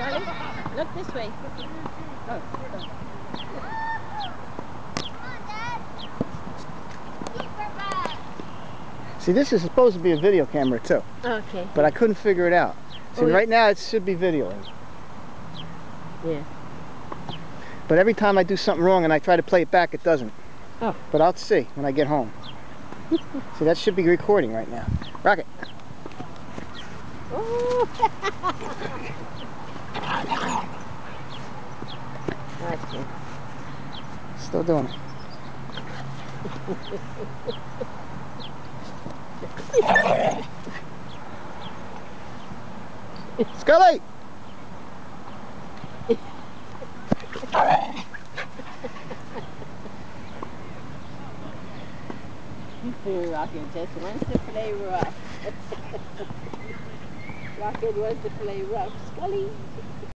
Charlie. Look this way. See, this is supposed to be a video camera too, Okay. but I couldn't figure it out. See, Oh, yeah. right now it should be videoing. Yeah. But every time I do something wrong and I try to play it back, it doesn't. Oh. But I'll see when I get home. see, that should be recording right now. Rocket. Still doing it. Skully! Rocket just wants to play rough. Rocket wants to play rough. Skully.